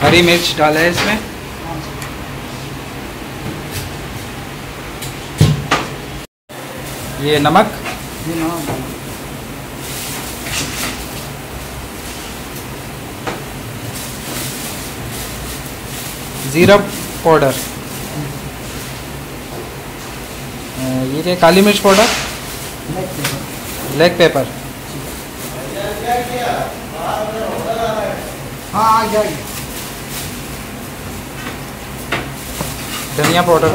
हरी मिर्च डाला है इसमें। ये नमक। ये नमक ज़ीरा पाउडर। ये क्या काली मिर्च पाउडर? ब्लैक पेपर हाँ आ गया धनिया पाउडर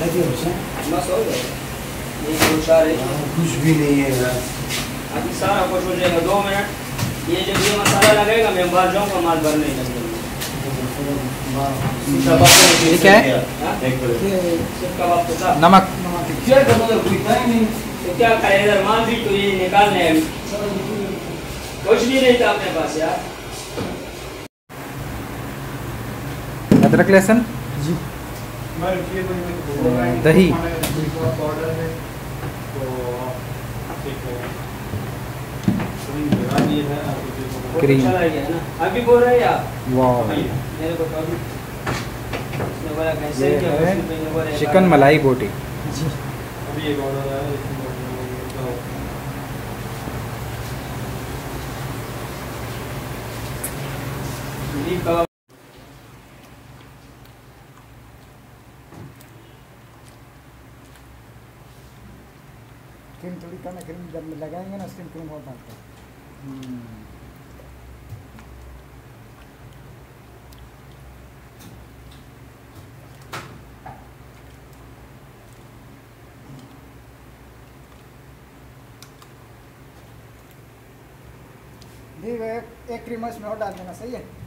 लगी हो है कुछ भी नहीं है यार अभी सारा कुछ हो जाएगा दो मिनट। ये जब ये मसाला लगेगा मैं बाहर जाऊँगा माल भरने लगेगा ये क्या है। तो नमक नमक। क्या ही नहीं? तो क्या माल भी तो ये निकालने हैं। कुछ भी नहीं था अपने पास यार। अदरक लहसुन? जी। दही। तो हैं उसे बहुत क्रीम। अभी बोल रहे हैं आप वाह। तो चिकन मलाई बोटी जी। अभी एक ऑर्डर आया है इसमें ऑर्डर क्रीम थोड़ी कम है, क्रीम जब लगाएँगे ना क्रीम बहुत डालते हैं एक एक क्रीम इसमें और डाल देना, सही है?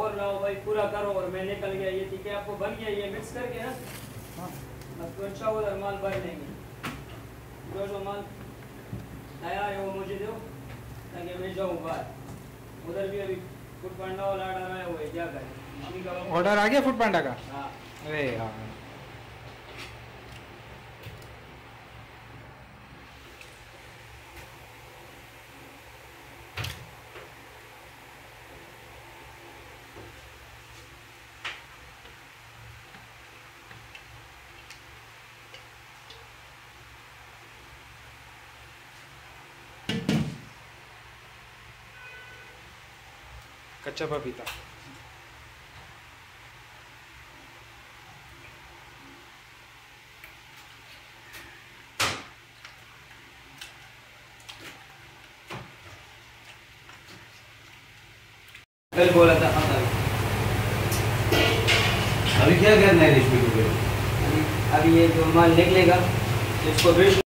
और लाओ भाई पूरा करो और मैं निकल गया। ये ठीक है आपको बन गया ये मिक्स करके ना हाँ अब तो अच्छा उधर माल भर लेंगे। जो जो माल तैयार है वो मुझे दो ताकि मैं जाऊँ बाहर। उधर भी अभी फ़ूड पांडा वाला ऑर्डर आया हुआ है क्या करें? ऑर्डर आ गया फ़ूड पांडा का? हाँ। अरे यार। कच्चा पपीता कल बोला था हाँ अभी क्या करना है रेशमी को? अभी अभी ये जो माल निकलेगा, इसको बेच